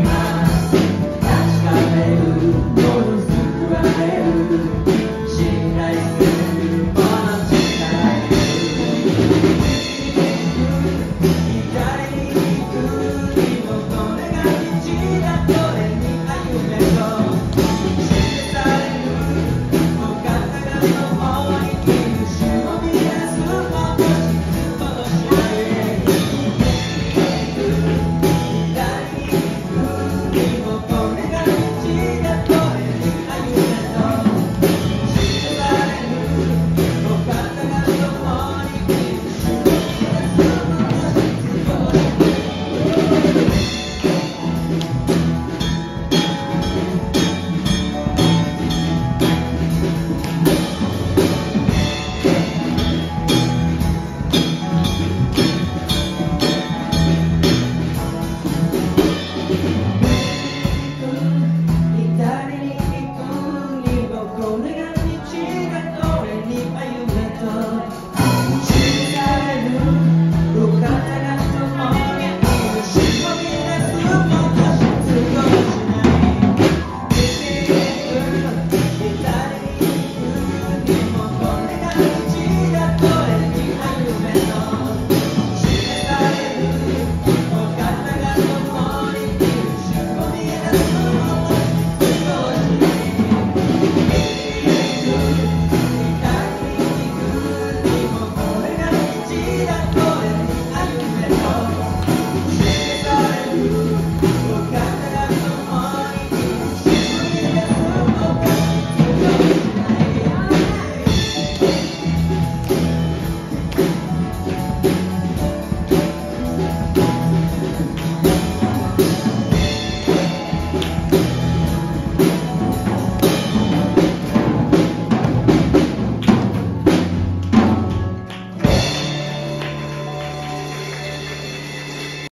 my